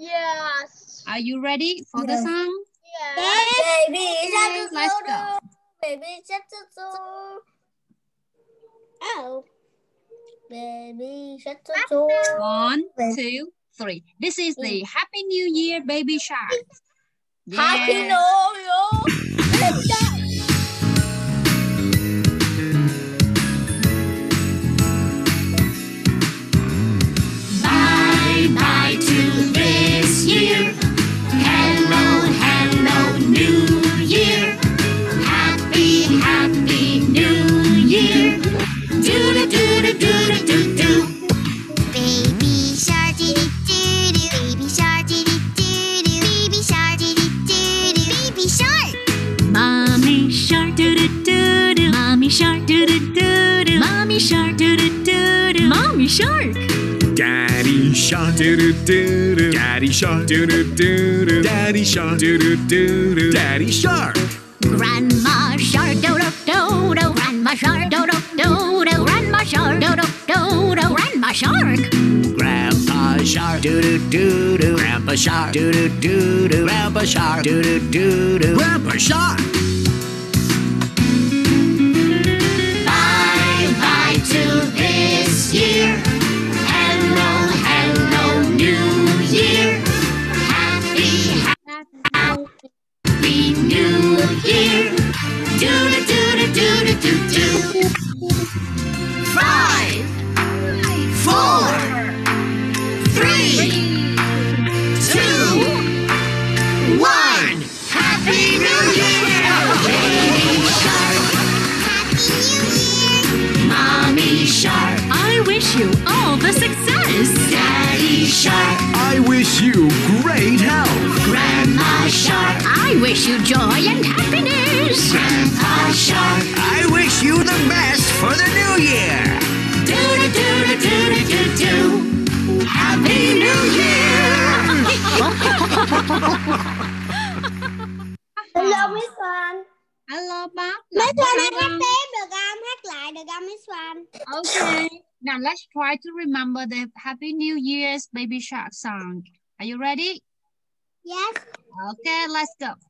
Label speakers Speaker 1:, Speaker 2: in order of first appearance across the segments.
Speaker 1: Yes.
Speaker 2: Are you ready for the song?
Speaker 1: Yes.
Speaker 3: Baby
Speaker 2: Okay, let's go.
Speaker 3: Baby shark doo doo. Oh. Baby shark doo doo.
Speaker 2: One,
Speaker 3: Yes.
Speaker 2: two, three. This is the Happy New Year Baby Shark.
Speaker 3: Happy New Year.
Speaker 4: Shark.
Speaker 5: Daddy shark doo doo doo doo. Daddy shark doo doo doo doo. Daddy shark doo doo doo doo. Daddy shark.
Speaker 6: Grandma shark do do do do. Grandma shark do do do do. Grandma shark do do do do. Grandma shark.
Speaker 7: Grandpa shark doo doo doo doo. Grandpa shark doo doo doo doo. Grandpa shark doo doo doo doo.
Speaker 5: Grandpa shark.
Speaker 6: Wish you joy and happiness. Grandpa Shark.
Speaker 7: I wish you the best for the new year.
Speaker 6: Do do do do do do do do. Happy New Year.
Speaker 3: Hello Miss Fan.
Speaker 2: Hello Bob.
Speaker 3: Miss Fan hát hát tiếp được không? Hát lại được không Miss Fan?
Speaker 2: Okay. Now let's try to remember the Happy New Year's Baby Shark song. Are you ready?
Speaker 3: Yes.
Speaker 2: Okay, let's go.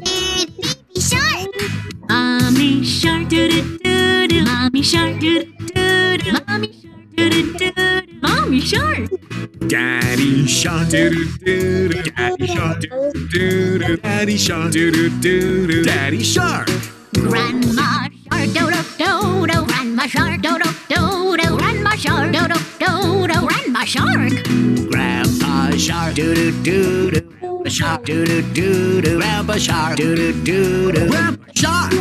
Speaker 4: doo doo doo. Baby shark.
Speaker 6: Mommy shark do do do do. Mommy shark do do do do. Mommy shark do do do do. Mommy shark.
Speaker 5: Daddy shark doo doo doo doo. Daddy shark doo doo doo. Daddy shark doo doo doo doo. Daddy shark.
Speaker 6: Grandma shark do do do do. Grandma shark do do do do. Grandma shark do do do do. Grandma shark.
Speaker 7: Grandpa shark doo doo doo doo. Grandpa shark doo doo doo doo. Grandpa shark doo doo doo doo.
Speaker 5: Grandpa shark.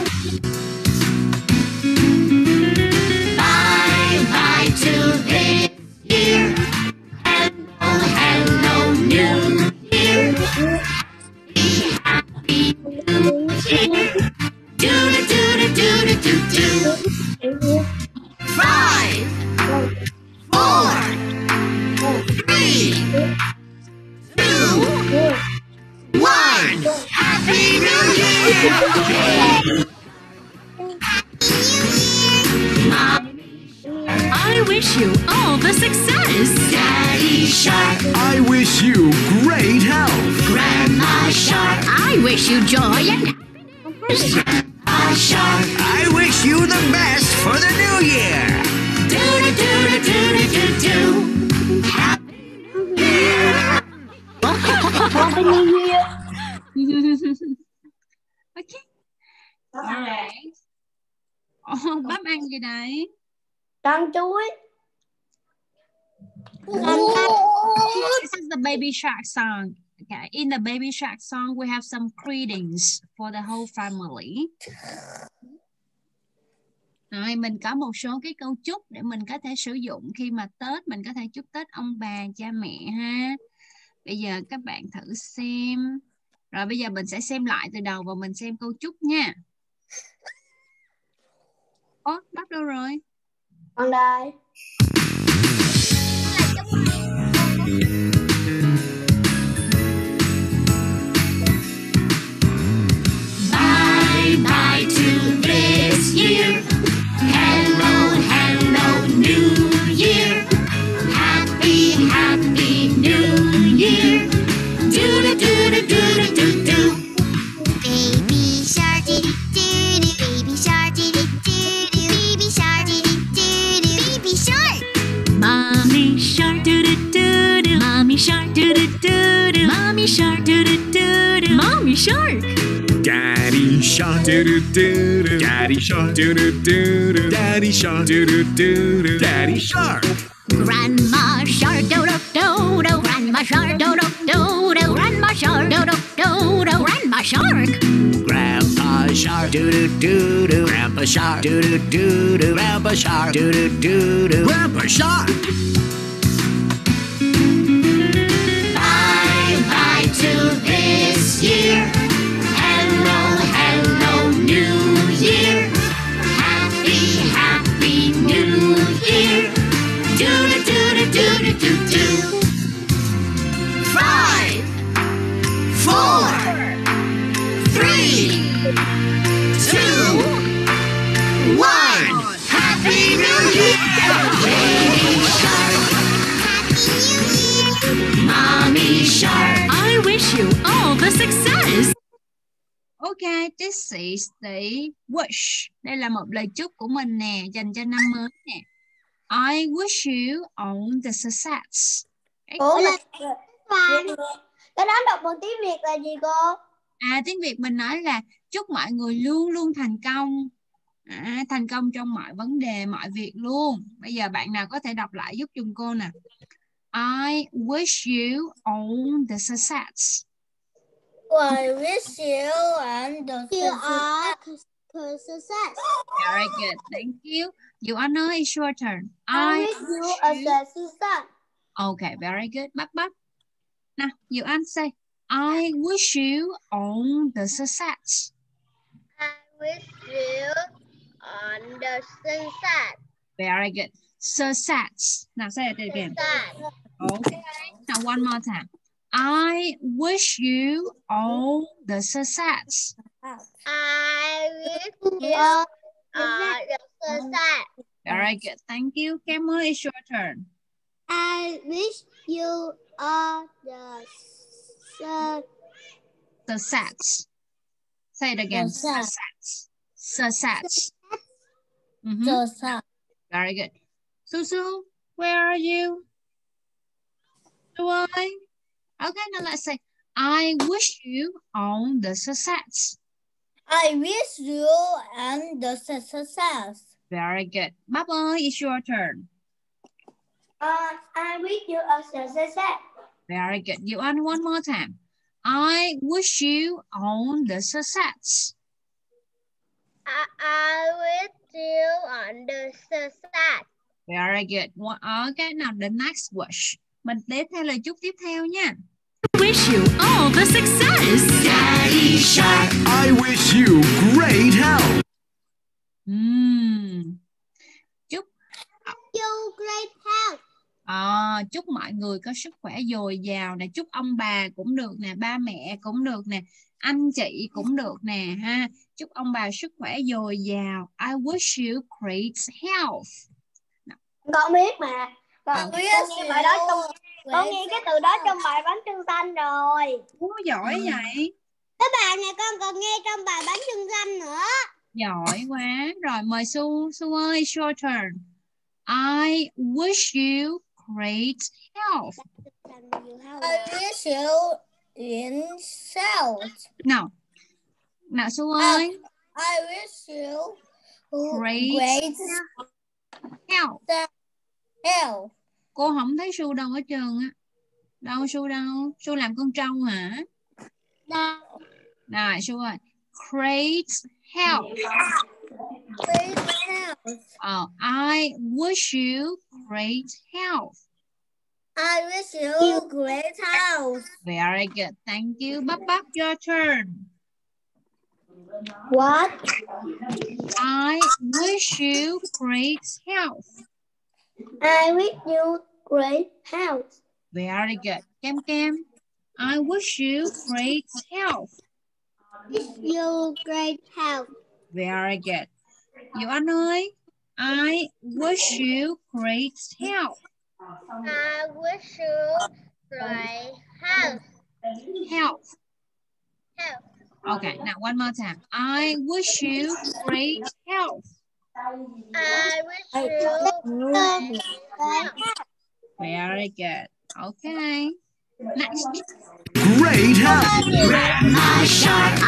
Speaker 6: Shark
Speaker 2: song. Okay. In the Baby Shark song, we have some greetings for the whole family. Rồi, mình có một số cái câu chúc để mình có thể sử dụng khi mà Tết mình có thể chúc Tết ông bà cha mẹ ha. Bây giờ các bạn thử xem. Rồi bây giờ mình sẽ xem lại từ đầu và mình xem câu chúc nha. Ồ, bắt đâu rồi?
Speaker 3: Con đây.
Speaker 1: Mommy shark doo doo doo doo. Mommy shark.
Speaker 5: Daddy shark do do do do. Daddy shark do do do do. Daddy shark do do do do. Daddy shark.
Speaker 1: Grandma shark doo doo doo doo. Grandma shark doo doo doo doo. Grandma shark doo doo doo doo. Grandma shark.
Speaker 7: Grandpa shark doo doo doo doo. Grandpa shark doo doo doo doo. Grandpa shark doo doo doo doo. Grandpa shark.
Speaker 2: Ok, this is the wish. Đây là một lời chúc của mình nè, dành cho năm mới nè. I wish you all the success.
Speaker 3: Ủa là. Cái đó đọc bằng tiếng Việt là gì cô?
Speaker 2: À, tiếng Việt mình nói là chúc mọi người luôn luôn thành công. À, thành công trong mọi vấn đề, mọi việc luôn. Bây giờ bạn nào có thể đọc lại giúp giùm cô nè. I wish you all the success.
Speaker 3: I wish you and the success. success.
Speaker 2: Very good. Thank you. You are now it's your turn.
Speaker 3: I
Speaker 2: I
Speaker 3: wish you a success.
Speaker 2: Okay, very good. Bắt bắt. Nào, you answer. I wish you on the success.
Speaker 3: I wish you on the success.
Speaker 2: Very good. Success. Now say it again.
Speaker 3: Success.
Speaker 2: Okay. Now one more time. I wish you all the success.
Speaker 3: I wish you on the success.
Speaker 2: Very good. Thank you. Camel, it's your turn.
Speaker 3: I wish you all the success.
Speaker 2: Success. Say it again.
Speaker 3: Success.
Speaker 2: Success. Success. Mhm. Very good. Susu, where are you? Do I? Okay, now let's say, I wish you all the success.
Speaker 3: I wish you and the success.
Speaker 2: Very good. Bubba, it's your turn.
Speaker 3: Uh, I wish you a success.
Speaker 2: Very good. You on one more time. I wish you all the success.
Speaker 3: I, I wish you on the success.
Speaker 2: Very good. Okay, now the next wish. Mình tiếp theo lời chúc tiếp theo nha.
Speaker 1: Wish you all the success.
Speaker 6: Daddy shark,
Speaker 5: I wish you great health.
Speaker 2: Ừm. Chúc
Speaker 3: You great health.
Speaker 2: À, chúc mọi người có sức khỏe dồi dào nè, chúc ông bà cũng được nè, ba mẹ cũng được nè, anh chị cũng được nè ha. Chúc ông bà sức khỏe dồi dào. I wish you great health.
Speaker 3: Con biết mà. Con nghe bài đó trong con nghe cái từ đó trong bài bánh trưng xanh rồi.
Speaker 2: Ủa, giỏi vậy.
Speaker 3: Cái bài này con còn nghe trong bài bánh trưng xanh nữa.
Speaker 2: Giỏi quá. Rồi mời Su, Su ơi, your turn. I wish you great health.
Speaker 3: I wish you in health.
Speaker 2: Nào. Nào Su ơi,
Speaker 3: I wish you
Speaker 2: Great.
Speaker 3: great
Speaker 2: health.
Speaker 3: health.
Speaker 2: Cô không thấy Su đâu hết trơn á. Đâu Su đâu? Su làm con trâu hả? Rồi Su ơi. Great health.
Speaker 3: Great health.
Speaker 2: Ờ, I wish you great health.
Speaker 3: I wish you great house.
Speaker 2: Very good. Thank you. Bắp bắp, your turn.
Speaker 3: What?
Speaker 2: I wish you great health.
Speaker 3: I wish you great health.
Speaker 2: Very good. Kem Kem. I wish you great health.
Speaker 3: Wish you great health.
Speaker 2: Very good. Diệu Anh ơi. I wish you great health.
Speaker 3: I wish you great health.
Speaker 2: Health.
Speaker 3: Health.
Speaker 2: Okay, now one more time. I wish you great health.
Speaker 3: I wish you great health.
Speaker 2: Very good. Okay. Next.
Speaker 7: Great health.
Speaker 6: Grandma Shark.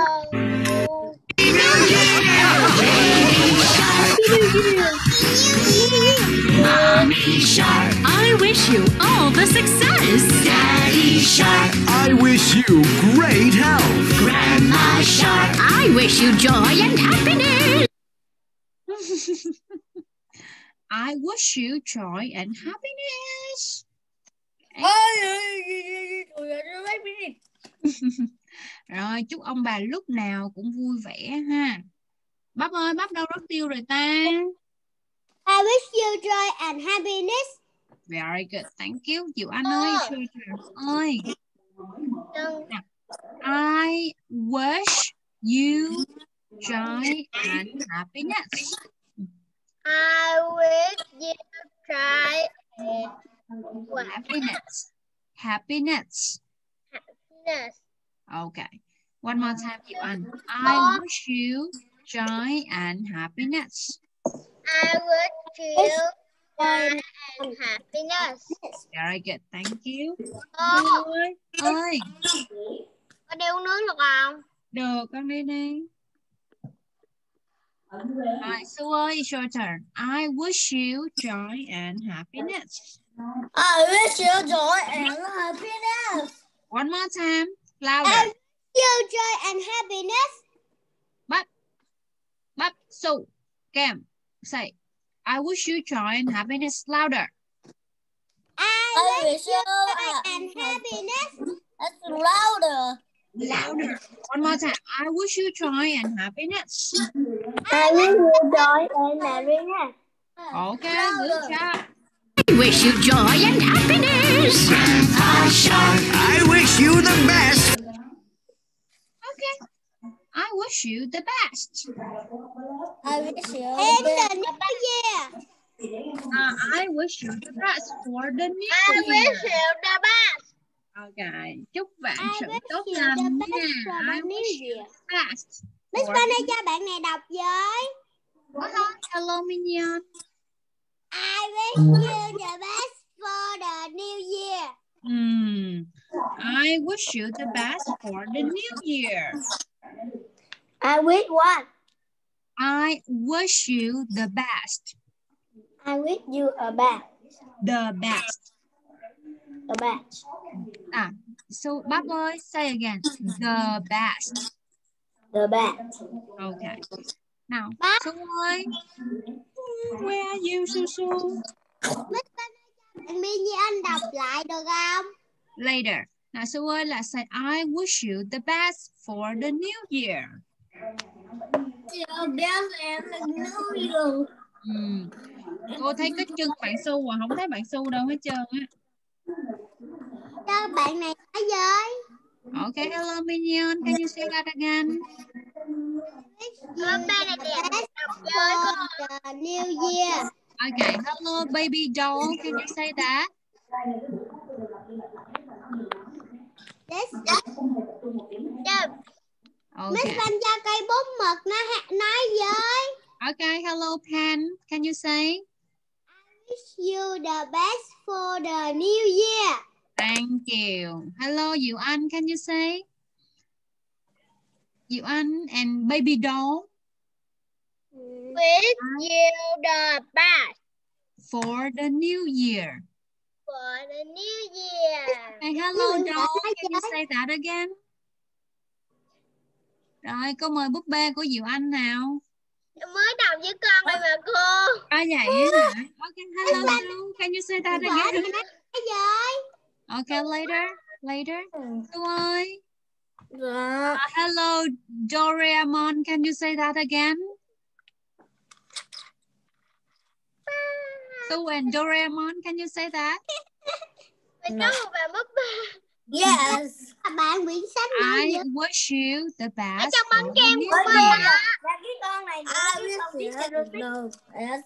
Speaker 3: Oh,
Speaker 6: Mommy Shark.
Speaker 1: I wish you all the success.
Speaker 6: Shark.
Speaker 7: I wish you great health.
Speaker 6: Grandma Shark.
Speaker 1: I wish you joy and happiness.
Speaker 2: I wish you joy and happiness. Rồi, chúc ông bà lúc nào cũng vui vẻ ha. Bắp ơi, bắp đâu rất tiêu rồi ta?
Speaker 3: I wish you joy and happiness.
Speaker 2: Very good, thank you. Diệu Anh ơi,
Speaker 3: Ờ.
Speaker 2: your turn. ơi. I wish you joy and happiness.
Speaker 3: I wish you joy and
Speaker 2: Happiness. Happiness.
Speaker 3: happiness.
Speaker 2: Okay. One more time, Diệu Anh. I wish you joy and happiness.
Speaker 3: I wish you and happiness.
Speaker 2: Very good, thank you.
Speaker 3: Cô,
Speaker 2: ơi, ơi,
Speaker 3: có đeo nước được không?
Speaker 2: được, con đi đi. Rồi, Sue ơi, it's your turn. I wish you joy and happiness.
Speaker 3: I wish you joy and happiness.
Speaker 2: One more time, louder.
Speaker 3: You joy and happiness.
Speaker 2: Bắp, Sue, Cam, say, I wish you joy and happiness louder.
Speaker 3: I, wish you joy and happiness. That's louder.
Speaker 2: Louder. One more time. I wish you joy and happiness.
Speaker 3: I wish you joy and happiness.
Speaker 2: Okay, good job.
Speaker 1: I wish you joy and happiness.
Speaker 6: Grandpa
Speaker 7: I wish you the best.
Speaker 2: Okay. I wish you the best.
Speaker 3: I wish you and the new year.
Speaker 2: Uh, I wish you the best for the new
Speaker 3: I
Speaker 2: year.
Speaker 3: wish you the best.
Speaker 2: Okay. Chúc bạn
Speaker 3: I
Speaker 2: sự tốt lành nha.
Speaker 3: best
Speaker 2: I wish you the best.
Speaker 3: Miss Bunny cho bạn này đọc với.
Speaker 2: Hello, hello Minion.
Speaker 3: I wish you the best for the new year.
Speaker 2: Hmm. I wish you the best for the new year.
Speaker 3: I wish what?
Speaker 2: I wish you the best.
Speaker 3: I wish you a best.
Speaker 2: The best.
Speaker 3: The best.
Speaker 2: À, so bác ơi, say again. The best.
Speaker 3: The best.
Speaker 2: Okay. Nào,
Speaker 3: Bác.
Speaker 2: Su ơi. Where are you, Su Su?
Speaker 3: Bạn Mini anh đọc lại được không?
Speaker 2: Later. Nào, Su ơi là say I wish you the best for the new year. Ừm. Cô thấy cái chân bạn Su mà không thấy bạn Su đâu hết trơn á.
Speaker 3: Cho bạn này nói với.
Speaker 2: Okay, hello Minion. Can you say that again?
Speaker 3: New year.
Speaker 2: Okay, hello baby doll. Can you say that?
Speaker 3: This Chụp. Miss
Speaker 2: Okay.
Speaker 3: Văn cho cây bút mực nó ha- nói với.
Speaker 2: Okay, hello Pen. Can you say?
Speaker 3: Wish you the best for the new year.
Speaker 2: Thank you. Hello Diệu Anh. Can you say? Diệu Anh and baby doll
Speaker 3: Wish you the best
Speaker 2: for the new year.
Speaker 3: for the new year.
Speaker 2: Hey, hello doll.
Speaker 3: nói
Speaker 2: Can you say that again? Rồi, câu mời búp bê của Diệu Anh nào.
Speaker 3: mới đọc với con đây mà cô
Speaker 2: À vậy hả? Okay, hello, hello. Can you say that again?
Speaker 3: Bây giờ
Speaker 2: Okay, later, later. Thu ơi.
Speaker 3: Dạ
Speaker 2: Uh, hello, Doraemon. Can you say that again? Thu and Doraemon, can you say that?
Speaker 3: Mình có một bạn búp bê Yes Bạn Nguyễn Sách nói
Speaker 2: I
Speaker 3: với
Speaker 2: wish you the best.
Speaker 3: trong bánh
Speaker 2: for the
Speaker 3: kem
Speaker 2: new
Speaker 3: của cô
Speaker 2: year.
Speaker 3: là cái con này I wish you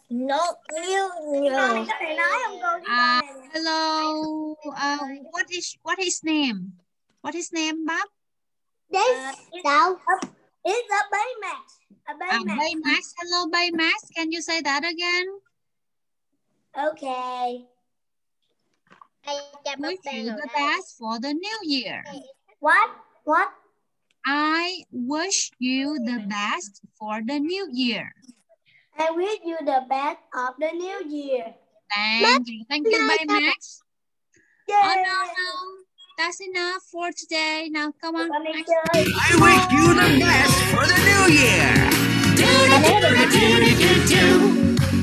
Speaker 3: No you Con này có thể nói không cô
Speaker 2: Uh, hello. Uh, what is what his name? What his name, Bob?
Speaker 3: This đâu It's a Baymax A
Speaker 2: Uh,
Speaker 3: Baymax
Speaker 2: Baymax. Hello, Baymax. Can you say that again?
Speaker 3: Okay I
Speaker 2: wish you the best for the new year.
Speaker 3: What? What?
Speaker 2: I wish you the best for the new year.
Speaker 3: I wish you the best of the new year.
Speaker 2: Thank you. Thank you, Baymax. Oh, no, no. That's enough for today. Now, come on.
Speaker 3: Con đi
Speaker 2: Next.
Speaker 3: chơi.
Speaker 7: I wish you the best for the new year. Do do do do do do.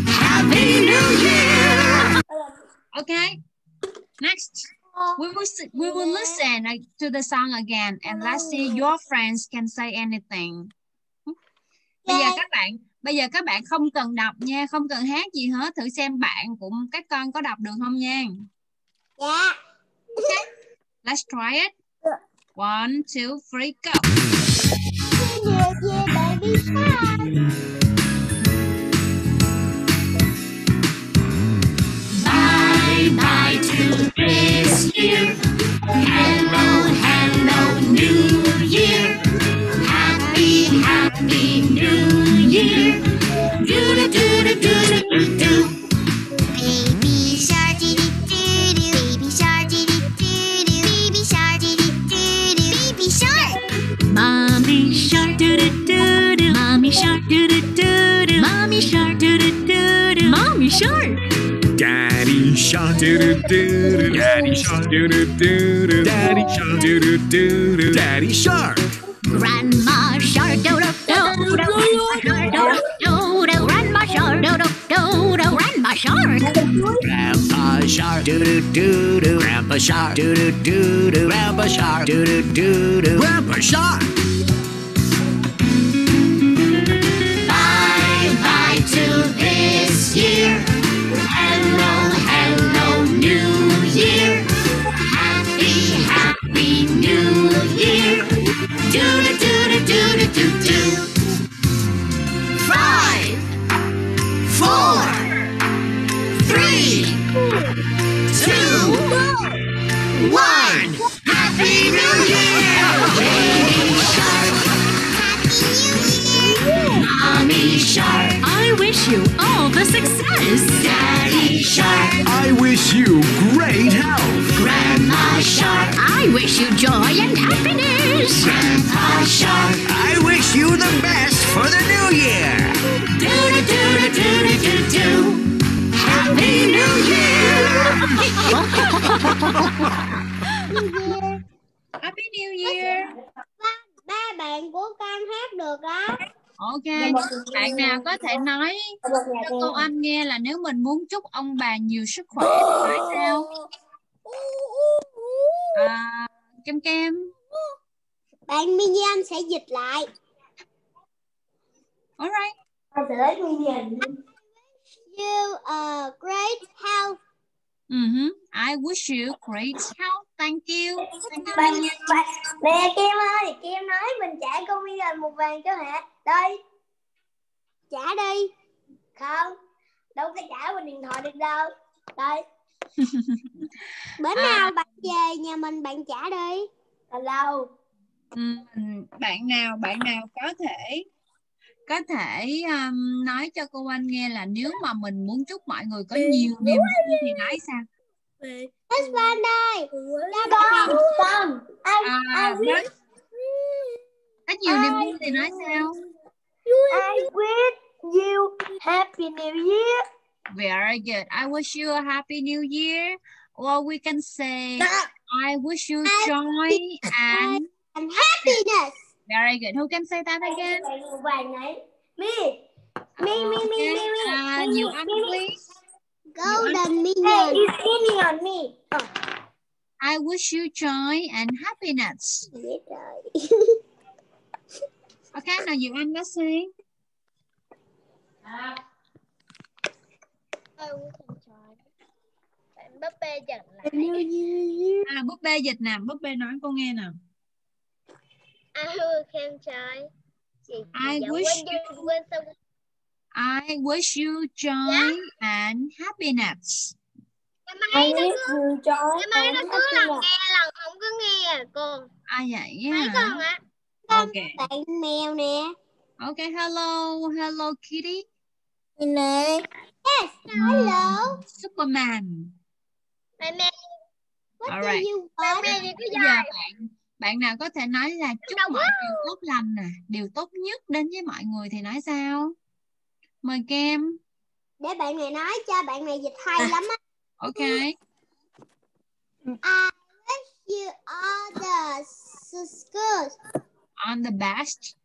Speaker 6: Happy New Year!
Speaker 2: Um, okay. Next. We will we will listen uh, to the song again and let's see your friends can say anything. Bây giờ các bạn bây giờ các bạn không cần đọc nha, không cần hát gì hết, thử xem bạn cũng các con có đọc được không nha.
Speaker 3: Dạ.
Speaker 2: Let's try it. One, two, three, go.
Speaker 3: Yeah, yeah, baby
Speaker 6: year. Hello, hello, New Year. Happy, happy New Year. Do do do do do do do.
Speaker 4: Baby shark dee dee doo doo. Baby shark dee dee doo doo. Baby shark dee dee doo doo. Baby shark.
Speaker 6: Mommy shark do do do do. Mommy shark shark do do do do. Mommy shark.
Speaker 5: Daddy shark do do do do. Daddy shark do do do do. Daddy shark do do do do. Daddy shark.
Speaker 1: Grandma shark do do do do. Do do Grandma shark do do do do. Grandma shark.
Speaker 7: Grandpa shark doo doo doo doo. Grandpa shark doo doo doo doo. Grandpa shark doo doo doo doo. Grandpa shark.
Speaker 6: You all the success. Daddy Shark.
Speaker 5: I wish you great health.
Speaker 6: Grandma Shark.
Speaker 1: I wish you joy and happiness.
Speaker 6: Grandpa Shark.
Speaker 7: I wish you the best for the new year.
Speaker 6: Do do do do do do do. Happy New Year.
Speaker 2: Happy New Year.
Speaker 3: Ba bạn của con hát được đó.
Speaker 2: Ok. Bạn nào có thể nói cho cô Anh nghe là nếu mình muốn chúc ông bà nhiều sức khỏe thì nói sao? À, kem kem.
Speaker 3: Bạn Mini Anh sẽ dịch lại.
Speaker 2: Alright.
Speaker 3: Con sẽ lấy nguyên nhìn. You a great health.
Speaker 2: Mhm. I wish you great health. Thank you. Thank you.
Speaker 3: Bạn, bạn, nè Kim ơi, Kim nói mình trả cô Mini Anh một vàng cho hả? Đây. Trả đi. Không, đâu có trả qua điện thoại được đâu. Đây. Bữa
Speaker 2: À.
Speaker 3: nào bạn về nhà mình bạn trả đi. Đâu?
Speaker 2: Ừm, bạn nào bạn nào có thể có thể um, nói cho cô Anh nghe là nếu mà mình muốn chúc mọi người có nhiều niềm vui thì nói sao?
Speaker 3: Husband đây. Con, con.
Speaker 2: À, rất,
Speaker 3: wish,
Speaker 2: có nhiều niềm vui thì nói sao?
Speaker 3: I wish you happy new year.
Speaker 2: Very good. I wish you a happy new year. Or we can say I wish you
Speaker 3: I
Speaker 2: joy and
Speaker 3: And happiness.
Speaker 2: Very good. Who can say that again?
Speaker 3: Me, me, me,
Speaker 2: Okay.
Speaker 3: me, me.
Speaker 2: Uh,
Speaker 3: me,
Speaker 2: Nhiều
Speaker 3: me, me, me.
Speaker 2: please.
Speaker 3: Golden
Speaker 4: Hey,
Speaker 3: minion.
Speaker 4: it's spinning on me. Oh,
Speaker 2: I wish you joy and happiness. Okay, now you Anh, let's say. À, búp bê dịch nè, búp bê nói cô nghe nè.
Speaker 4: I will. Chị, chị
Speaker 2: I
Speaker 4: dạ
Speaker 2: wish
Speaker 4: xong.
Speaker 2: I wish you joy and happiness.
Speaker 4: Cái
Speaker 3: I
Speaker 4: máy nó
Speaker 3: wish
Speaker 4: cứ,
Speaker 3: you joy
Speaker 4: cái máy nó cứ lần
Speaker 3: happiness.
Speaker 4: nghe lần không có nghe à cô.
Speaker 2: À vậy
Speaker 4: Mấy
Speaker 2: hả?
Speaker 4: con ạ.
Speaker 2: Okay.
Speaker 3: Bạn mèo nè.
Speaker 2: Okay, hello, hello Kitty.
Speaker 3: Nè. Yes. Hello.
Speaker 2: Superman.
Speaker 4: Mẹ mẹ,
Speaker 3: What
Speaker 2: Alright.
Speaker 3: do you
Speaker 4: mẹ
Speaker 3: want?
Speaker 4: mẹ thì cứ dài.
Speaker 2: Bạn nào có thể nói là chúc mọi điều tốt lành nè, điều tốt nhất đến với mọi người thì nói sao? Mời Kem.
Speaker 3: Để bạn này nói cho bạn này dịch hay lắm á.
Speaker 2: Okay.
Speaker 3: I wish you all the schools
Speaker 2: On the best.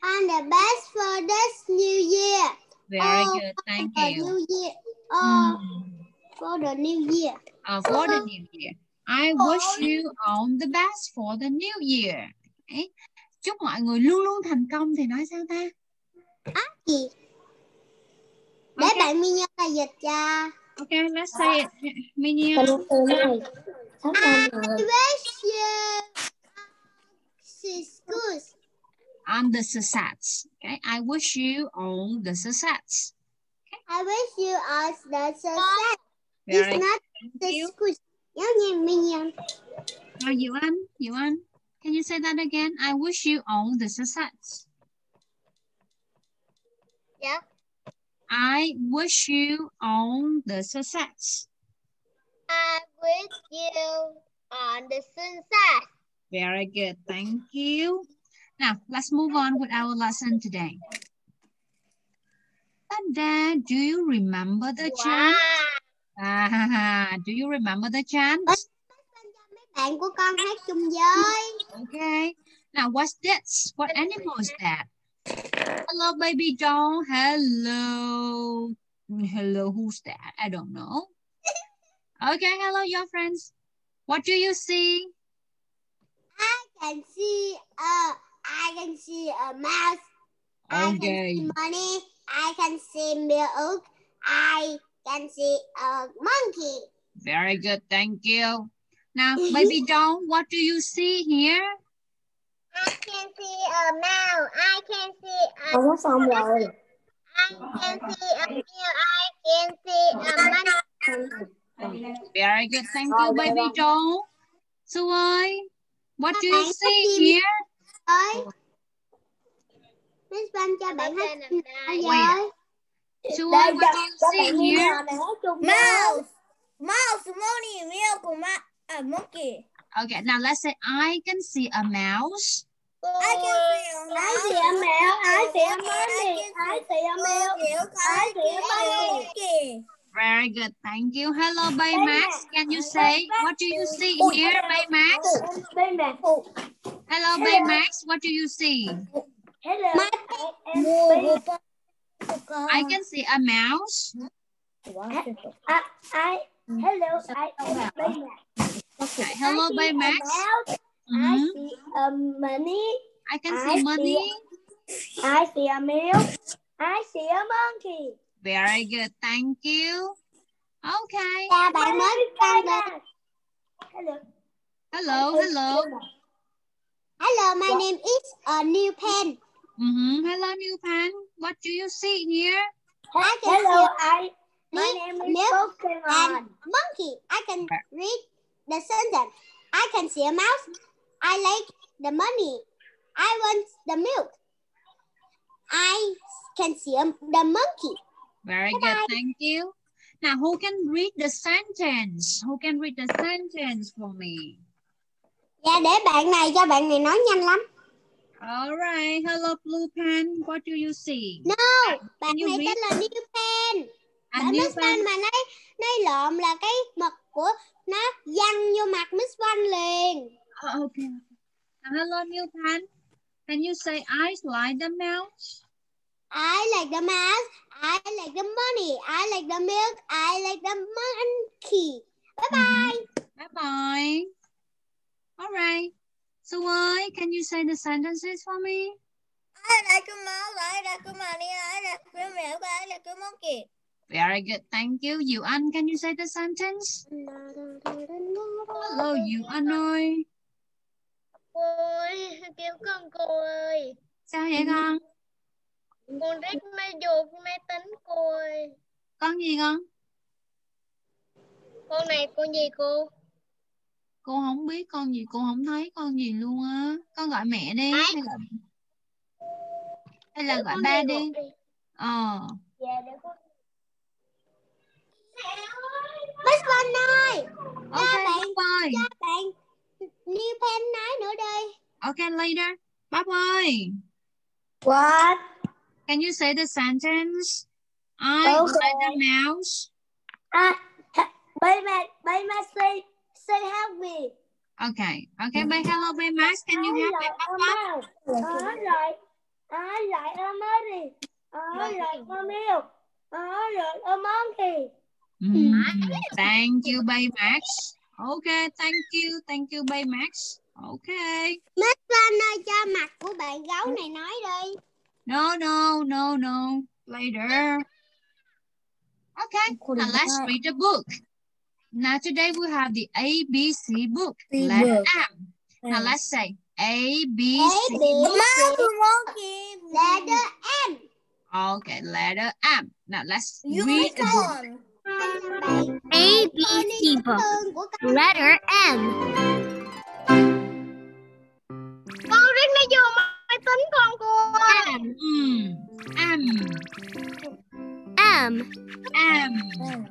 Speaker 3: and the best for this new year.
Speaker 2: Very
Speaker 3: Oh,
Speaker 2: good. Thank you.
Speaker 3: new year. Oh,
Speaker 2: Mm.
Speaker 3: for the new year.
Speaker 2: Uh, for the new year. I wish you all the best for the new year. Okay. Chúc mọi người luôn luôn thành công thì nói sao ta?
Speaker 3: Gì? Để
Speaker 2: Ok.
Speaker 3: bạn Minion là dịch cho.
Speaker 2: Okay, let's say it. Minion.
Speaker 3: I wish you schools
Speaker 2: On the success. Okay. I wish you all the success.
Speaker 3: I wish you all the success.
Speaker 2: Very
Speaker 3: It's not the
Speaker 2: you.
Speaker 3: Schools. Giống như Minion.
Speaker 2: Oh, Yuan, Yuan, can you say that again? I wish you all the success.
Speaker 4: Yeah.
Speaker 2: I wish you all the success.
Speaker 4: I wish you on the sunset.
Speaker 2: Very good. Thank you. Now, let's move on with our lesson today. Dad, do you remember the
Speaker 4: Wow.
Speaker 2: chant? Ah, do you remember the chant?
Speaker 3: Bạn của con hát chung với.
Speaker 2: Okay. Now, what's this? What animal is that? Hello, baby doll. Hello. Hello, who's that? I don't know. Okay, hello, your friends. What do you see?
Speaker 3: I can see a, I can see a mouse. I can
Speaker 2: Okay.
Speaker 3: see money. I can see milk. I can see a monkey.
Speaker 2: Very good. Thank you. Now, baby doll, what do you see here?
Speaker 4: I can see a mouse. I can see a
Speaker 3: Con nói xong.
Speaker 4: I can see a meal. I can see a monkey.
Speaker 2: Very good. Thank you, baby doll. Su ơi, what do you
Speaker 3: Bạn
Speaker 2: see here?
Speaker 3: ơi. Miss Van cho bạn hát chung với.
Speaker 2: Su ơi, what do you see here?
Speaker 3: Mouse.
Speaker 4: Mouse, money, milk, ma a monkey.
Speaker 2: Okay, now let's say I can see a mouse.
Speaker 4: I can see a
Speaker 3: I see a mouse. I see a money. I see a milk. I see a monkey.
Speaker 2: Very good. Thank you. Hello, Baymax. Can you say what do you see oh, here, Baymax?
Speaker 3: Bên bạn phụ.
Speaker 2: Hello, Baymax. What do you see?
Speaker 3: Hello.
Speaker 2: I can see a mouse.
Speaker 3: I, I, hello. I.
Speaker 2: Okay, hello,
Speaker 3: I see a
Speaker 2: Baymax.
Speaker 3: mouse. I
Speaker 2: Mhm.
Speaker 3: see a money.
Speaker 2: I can
Speaker 3: I
Speaker 2: see
Speaker 3: see-
Speaker 2: money.
Speaker 3: I see a milk. I see a monkey.
Speaker 2: Very good. Thank you. Okay.
Speaker 3: Chào bạn mới. Hello.
Speaker 2: Hello, hello.
Speaker 3: Hello, my name is a new pen.
Speaker 2: Mhm. Hello, new pan. What do you see here?
Speaker 3: I can
Speaker 4: Hello,
Speaker 3: I. My name is Pokemon. And monkey. I can read the sentence. I can see a mouse. I like the money. I want the milk. I can see a, the monkey.
Speaker 2: Very good. Thank you. Now, who can read the sentence? Who can read the sentence for me?
Speaker 3: Dạ, để bạn này cho bạn này nói nhanh lắm.
Speaker 2: All right. Hello, blue pen. What do you see?
Speaker 3: No, bạn này
Speaker 2: read?
Speaker 3: tên là New Pen.
Speaker 2: A
Speaker 3: Bạn
Speaker 2: new
Speaker 3: Miss
Speaker 2: pen.
Speaker 3: Mà nói nói lộn là cái mật của nó văng vô mặt Miss Văn liền.
Speaker 2: Oh, okay. Now, hello, new pen. Can you say eyes like the mouse?
Speaker 3: I like the mouse. I like the money. I like the milk. I like the monkey. Bye bye.
Speaker 2: Bye bye. All right. So why can you say the sentences for me?
Speaker 3: I like the mouse. I like the money. I like the milk. I like the monkey.
Speaker 2: Very good. Thank you. You An, can you say the sentence? Hello, you An ơi.
Speaker 3: Ơi, kêu con cô ơi.
Speaker 2: Sao vậy con?
Speaker 3: Con thích máy dục máy tính cô ơi.
Speaker 2: Con gì con?
Speaker 3: Con này con gì cô?
Speaker 2: Cô không biết con gì, cô không thấy con gì luôn á. Con gọi mẹ đi. Hay gọi, hay là gọi ba đi. Ờ.
Speaker 3: Dạ để con. Miss Vân ơi,
Speaker 2: Ok,
Speaker 3: bạn-
Speaker 2: bye bye.
Speaker 3: bạn New Pen nói nữa đi.
Speaker 2: Ok, later. Bye bye.
Speaker 3: What?
Speaker 2: Can you say the sentence? I
Speaker 3: Okay.
Speaker 2: like the mouse.
Speaker 3: À, bay mà, bay mà say, say help me.
Speaker 2: Okay. Okay, bye hello, bye Max. Can you help me? Pop, pop?
Speaker 3: I like, I like a money. I like a milk. I like a monkey.
Speaker 2: Mm, Thank you, bye Max. Okay, thank you. Thank you, bye Max. Okay.
Speaker 3: Miss ơi, cho mặt của bạn gấu này nói đi.
Speaker 2: No, no, no, no. Later. Okay, now let's read the book. Now today we have the ABC book. Letter M. Now let's say A, B, C.
Speaker 3: monkey. Letter M.
Speaker 2: Okay, letter M. Now let's read the book.
Speaker 4: A B C book.
Speaker 3: Phương của con.
Speaker 4: Letter M.
Speaker 3: Con rất nó vô máy tính con cô ơi.
Speaker 2: M. Mm. M.
Speaker 4: M.
Speaker 2: M.
Speaker 4: M.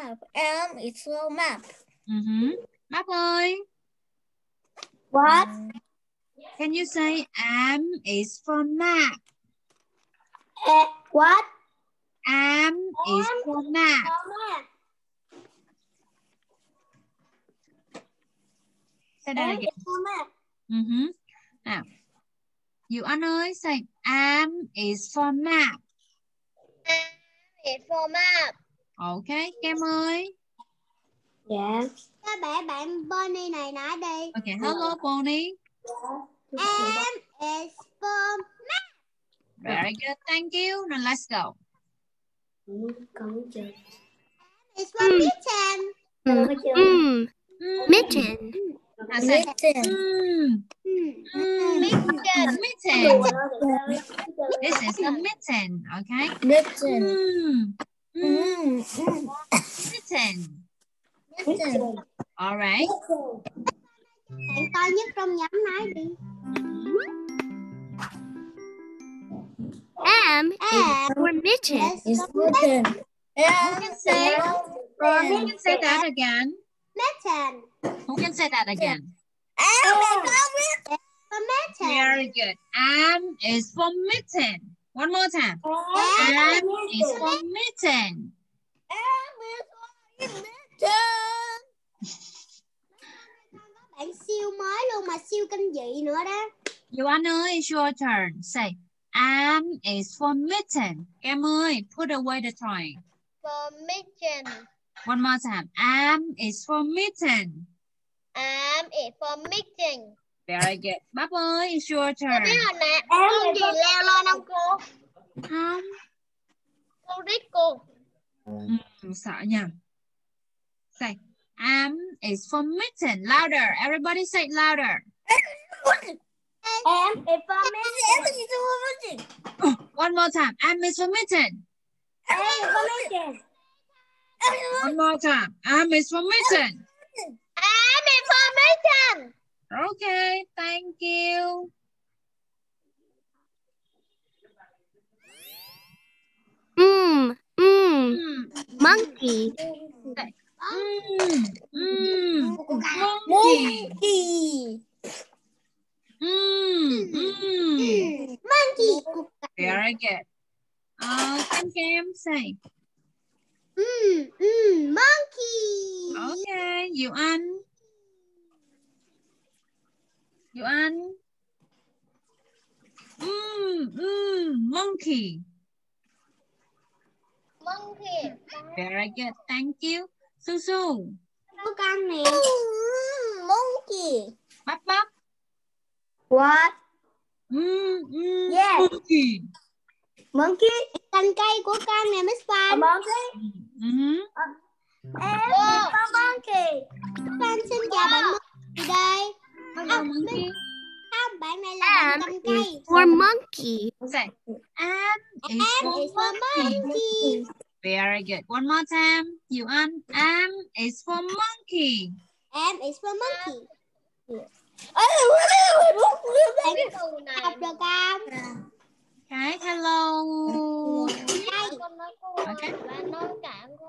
Speaker 4: M is for map.
Speaker 2: Mm-hmm. Map ơi.
Speaker 3: What?
Speaker 2: Can you say M is for map?
Speaker 3: Eh, what?
Speaker 2: M is for map.
Speaker 3: For map.
Speaker 2: Say that again.
Speaker 3: is for map.
Speaker 2: Mm-hmm. Now, you Anh ơi, say M is for map.
Speaker 3: M is for map.
Speaker 2: Okay, Kem ơi.
Speaker 3: Dạ. Các bạn bạn Bonnie này nói đi.
Speaker 2: Okay, hello Bonnie.
Speaker 3: M is for
Speaker 2: Very good, thank you. Now let's go.
Speaker 3: is for mitten.
Speaker 4: Mm.
Speaker 2: Mm.
Speaker 4: Mitten.
Speaker 2: Say mm. Mm.
Speaker 3: Mitten.
Speaker 2: Mitten. This is a mitten, okay? Mm. Mm. Mitten. All right.
Speaker 3: Bạn to nhất trong nhóm nói đi.
Speaker 4: M is for mitten.
Speaker 3: Is mitten.
Speaker 2: Who can say? Who can say that again?
Speaker 3: Mitten.
Speaker 2: Who can say that again?
Speaker 3: M is for mitten.
Speaker 2: Very good. M is for mitten. One more time. Oh, M is for mitten. M is for mitten.
Speaker 3: Bạn siêu mới luôn mà siêu kinh dị nữa đó.
Speaker 2: You know it's your turn. Say, M is for mitten. Em ơi, put away the toy.
Speaker 3: For mitten.
Speaker 2: One more time. M is for mitten.
Speaker 4: M is for meeting.
Speaker 2: Very good. Bắp ơi, it's your
Speaker 4: Cô
Speaker 2: turn.
Speaker 4: biết hồi nãy con gì leo lên không cô?
Speaker 2: Không,
Speaker 4: Cô biết cô.
Speaker 2: ừ, sợ nha. Say, M is for mitten. Louder. Everybody say it louder.
Speaker 3: Em is for mitten.
Speaker 2: Oh, one more time. M is for mitten.
Speaker 3: Em is for mitten.
Speaker 2: One more time. M is for mitten.
Speaker 4: M is for meeting.
Speaker 2: Okay, thank you.
Speaker 4: Mm, mm,
Speaker 2: Mm,
Speaker 4: monkey.
Speaker 2: mm, mm. Monkey. Mm, mm.
Speaker 3: Monkey.
Speaker 2: Very good. Uh, Kem Kem, say.
Speaker 3: Mm, mm, monkey.
Speaker 2: Okay, you ăn. You ăn. Mm, mm, monkey.
Speaker 4: Monkey.
Speaker 2: Very good. Thank you. Su Su.
Speaker 3: Có con nè. Monkey.
Speaker 2: Bắp bắp.
Speaker 3: What?
Speaker 2: Mm, mm,
Speaker 3: Yes.
Speaker 2: monkey.
Speaker 3: Monkey. Cành cây của con nè Miss Fan. Monkey.
Speaker 2: Mhm.
Speaker 3: Em is for monkey. Fan xin chào bạn Monkey đây.
Speaker 2: Hello, monkey.
Speaker 3: Không, bạn này là bạn cành cây.
Speaker 4: For monkey.
Speaker 2: Say. And is
Speaker 3: Em
Speaker 2: for
Speaker 3: is for
Speaker 2: monkey.
Speaker 3: monkey.
Speaker 2: Very good. One more time. You ăn. Am is for monkey.
Speaker 3: Em is for monkey.
Speaker 4: Cái từ này.
Speaker 3: Học được không?
Speaker 2: Okay, hello.
Speaker 4: Con nói cô.
Speaker 2: Okay.
Speaker 4: Bạn nói cả cô.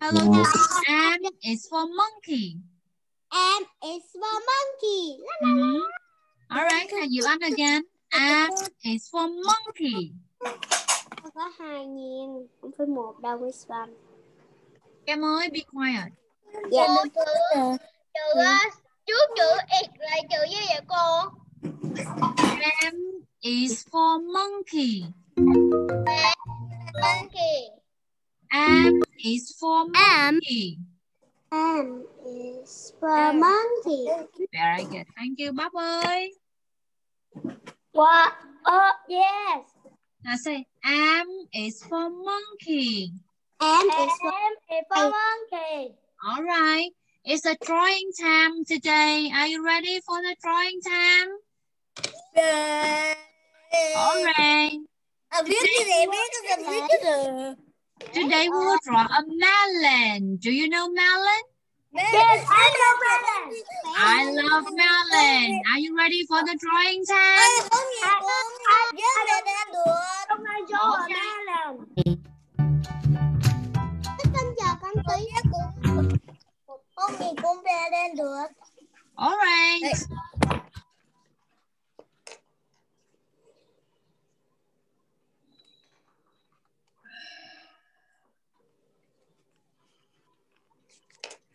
Speaker 2: Hello. Am is for monkey.
Speaker 3: Em is for monkey.
Speaker 2: Mhm. All right. Now you ăn again. Am is for monkey.
Speaker 3: Có hai nhiên, không phải một đâu Miss Fan.
Speaker 2: Em ơi, be quiet.
Speaker 3: Dạ.
Speaker 4: Cô chữ, chữ á, trước chữ x là chữ gì vậy cô?
Speaker 2: Am is for monkey.
Speaker 4: Monkey.
Speaker 2: Am is for monkey.
Speaker 3: Em is for monkey.
Speaker 2: Very good. Thank you, Bắp ơi.
Speaker 3: What? Oh, yes.
Speaker 2: Now say, M is for monkey.
Speaker 3: M is for, M is for monkey.
Speaker 2: All right. It's a drawing time today. Are you ready for the drawing time? All right.
Speaker 3: À, biết cái gì, biết cái gì, biết cái gì.
Speaker 2: Today we will draw a melon. Do you know melon?
Speaker 3: Yes, I know melon.
Speaker 2: I love melon. Are you ready for the drawing time?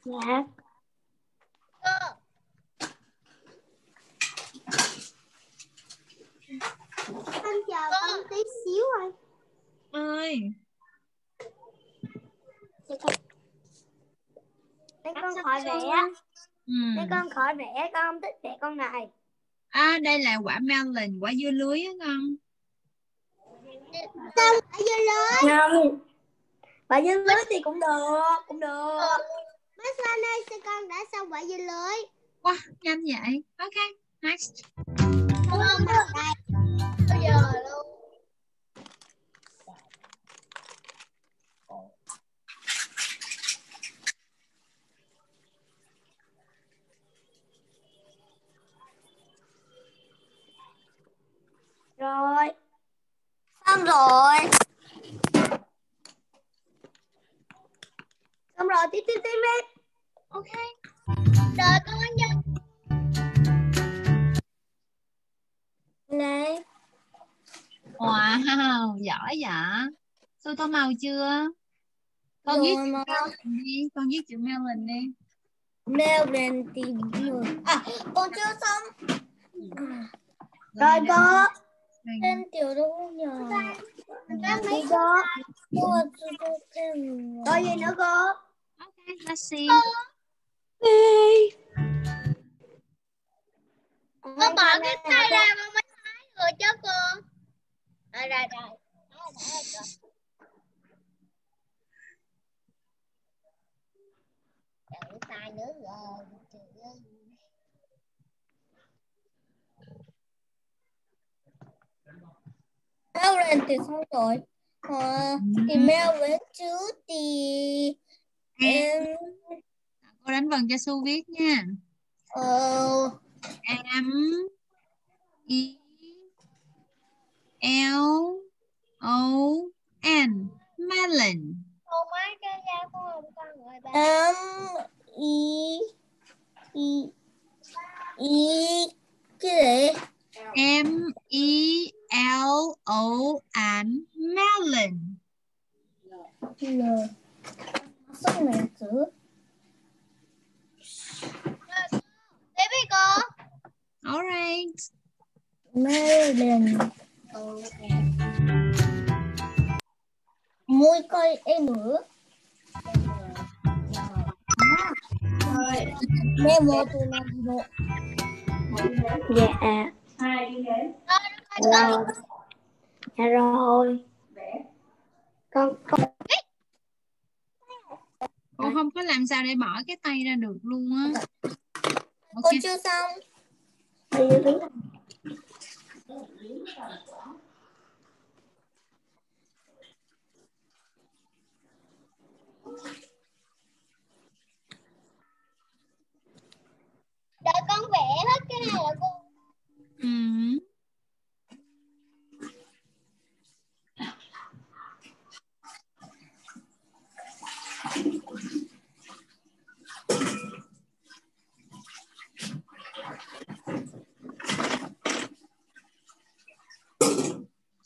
Speaker 3: Dạ.
Speaker 4: Cô.
Speaker 3: Con chờ con tí xíu rồi.
Speaker 2: Ơi,
Speaker 3: Để con khỏi vẽ.
Speaker 2: ừm.
Speaker 3: Để con khỏi vẽ. Con không thích vẽ con này.
Speaker 2: À, đây là quả melon, quả dưa lưới á con.
Speaker 3: Xong ở dưới lưới. Không. Ở dưới lưới thì cũng được. Cũng được. Miss Lan ơi, con đã xong quả dưa lưới?
Speaker 2: Wow, nhanh vậy. Ok, next.
Speaker 3: Con không được đây.
Speaker 4: Bây giờ luôn.
Speaker 3: Rồi. Xong rồi. Xong rồi, tiếp tiếp tiếp tiếp.
Speaker 2: Ok.
Speaker 4: Đợi con nha.
Speaker 3: Này.
Speaker 2: Wow, giỏi vậy. Tôi tô màu chưa? Con viết
Speaker 3: mà.
Speaker 2: đi, con viết chữ melon đi.
Speaker 3: Melon tìm người. À, con chưa xong.
Speaker 2: Rồi. Mình-
Speaker 3: Tên tiểu đâu nhờ. Cô. Thêm. Có gì nữa cô?
Speaker 2: Ok, let's see.
Speaker 3: Okay.
Speaker 4: Cô bỏ cái tay ra con mới thấy rồi chứ cô. Rồi rồi rồi. Trời tay nữa rồi. Đâu lên thì xong rồi. Ờ, email với chú thì em
Speaker 2: cô đánh vần cho Su viết nha.
Speaker 4: Ờ,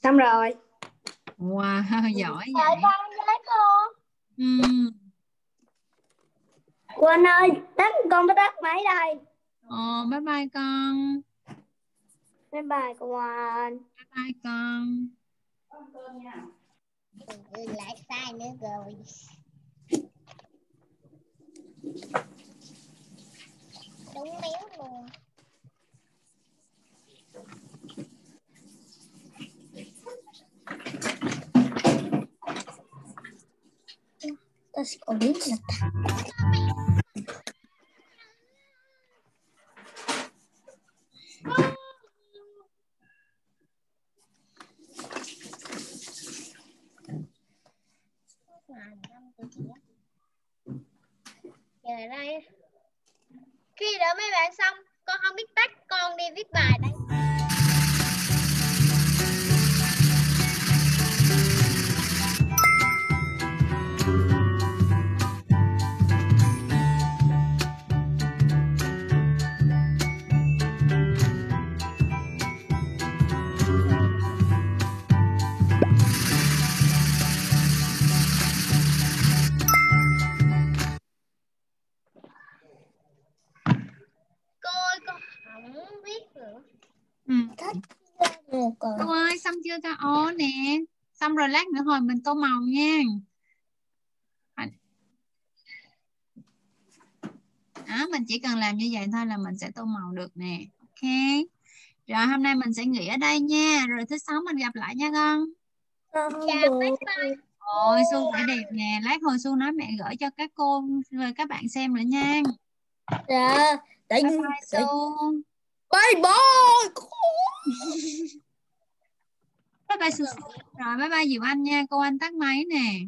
Speaker 4: xong
Speaker 3: rồi.
Speaker 2: wow giỏi vậy
Speaker 4: con với cô.
Speaker 2: ừ.
Speaker 3: Quên ơi, tắt con có tắt máy đây.
Speaker 2: Ồ, bye bye con
Speaker 3: Bye bye con
Speaker 2: bye bye con
Speaker 4: lại sai nữa rồi. Đúng méo luôn. Ta sẽ có biết là Giờ đây, Khi đã mấy bạn xong, Con không biết tách Con đi viết bài đây.
Speaker 2: Chưa ta? Ồ nè. Xong rồi lát nữa hồi mình tô màu nha. Đó mình chỉ cần làm như vậy thôi là mình sẽ tô màu được nè. Ok. Rồi hôm nay mình sẽ nghỉ ở đây nha. Rồi thứ sáu mình gặp lại nha con.
Speaker 4: Con không được.
Speaker 2: Ôi Su phải đẹp nè. Lát hồi Su nói mẹ gửi cho các cô và các bạn xem nữa nha.
Speaker 4: Dạ. Tại
Speaker 2: bye bye Su.
Speaker 4: Bye bye
Speaker 2: bye bye Su rồi bye bye Diệu Anh nha. Cô anh tắt máy nè